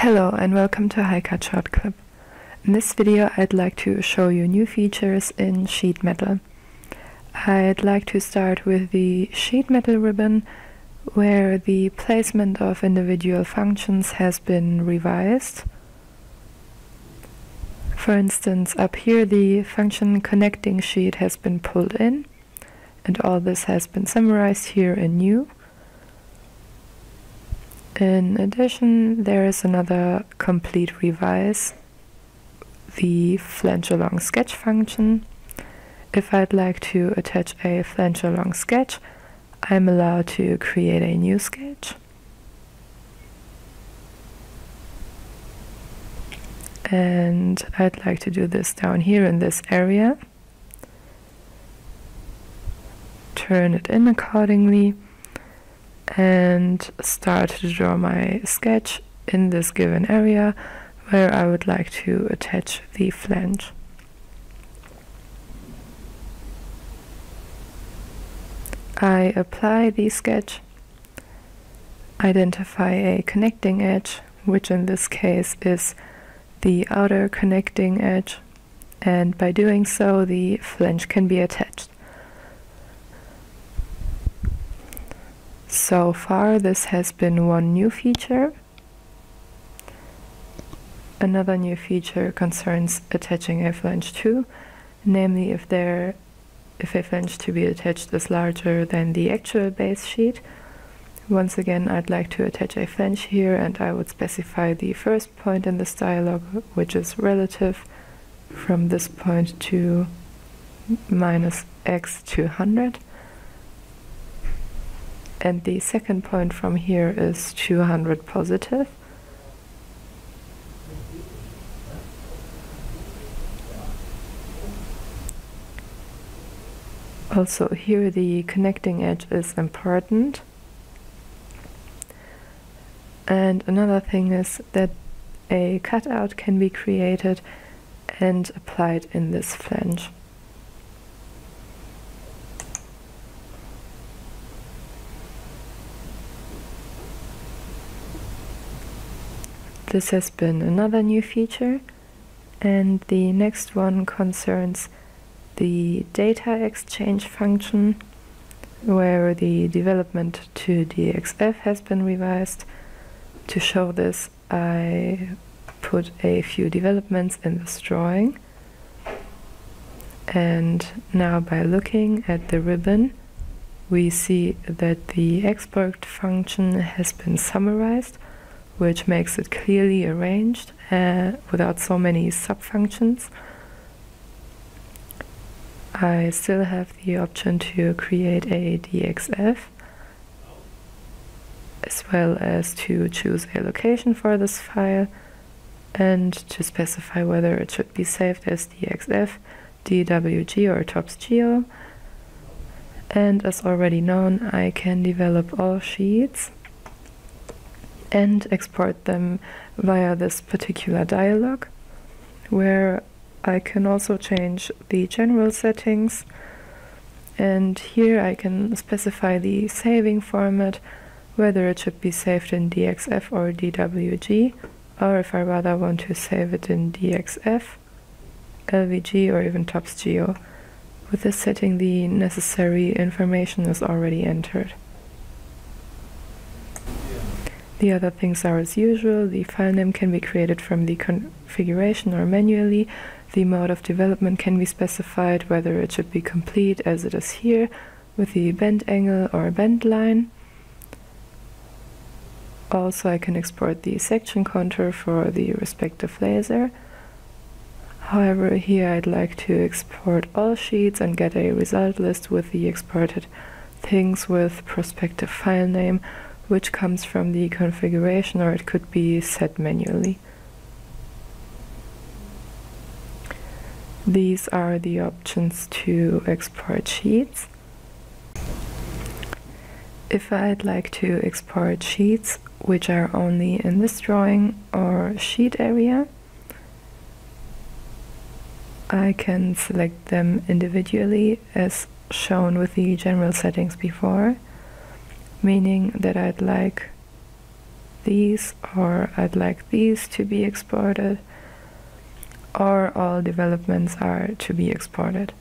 Hello and welcome to HiCAD Short Clip. In this video I'd like to show you new features in sheet metal. I'd like to start with the sheet metal ribbon where the placement of individual functions has been revised. For instance, up here the function connecting sheet has been pulled in and all this has been summarized here in new. In addition, there is another complete revise, the flange along sketch function. If I'd like to attach a flange along sketch, I'm allowed to create a new sketch. And I'd like to do this down here in this area. Turn it in accordingly and start to draw my sketch in this given area where I would like to attach the flange. I apply the sketch, identify a connecting edge, which in this case is the outer connecting edge, and by doing so the flange can be attached. So far this has been one new feature. Another new feature concerns attaching a flange to, namely if there if a flange to be attached is larger than the actual base sheet. Once again I'd like to attach a flange here and I would specify the first point in this dialog which is relative from this point to minus x 200 and the second point from here is 200 positive. Also here the connecting edge is important. And another thing is that a cutout can be created and applied in this flange. This has been another new feature and the next one concerns the data exchange function where the development to DXF has been revised. To show this I put a few developments in this drawing and now by looking at the ribbon we see that the export function has been summarized which makes it clearly arranged uh, without so many subfunctions. I still have the option to create a DXF as well as to choose a location for this file and to specify whether it should be saved as DXF, DWG or TOPS-GEO. And as already known, I can develop all sheets and export them via this particular dialog where I can also change the general settings and here I can specify the saving format whether it should be saved in DXF or DWG or if I rather want to save it in DXF, LVG or even TOPS-GEO. With this setting the necessary information is already entered. The other things are as usual. The file name can be created from the configuration or manually. The mode of development can be specified, whether it should be complete as it is here, with the bend angle or bend line. Also, I can export the section contour for the respective laser. However, here I'd like to export all sheets and get a result list with the exported things with prospective file name which comes from the configuration or it could be set manually. These are the options to export sheets. If I'd like to export sheets which are only in this drawing or sheet area, I can select them individually as shown with the general settings before meaning that I'd like these or I'd like these to be exported or all developments are to be exported.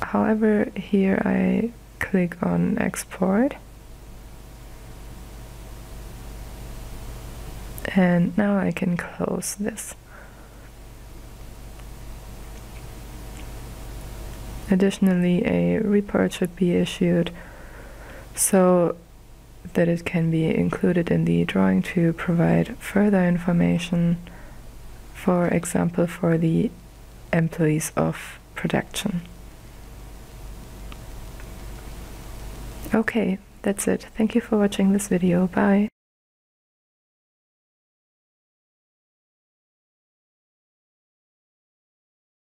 However, here I click on export and now I can close this. Additionally, a report should be issued so that it can be included in the drawing to provide further information, for example, for the employees of production. Okay, that's it. Thank you for watching this video. Bye.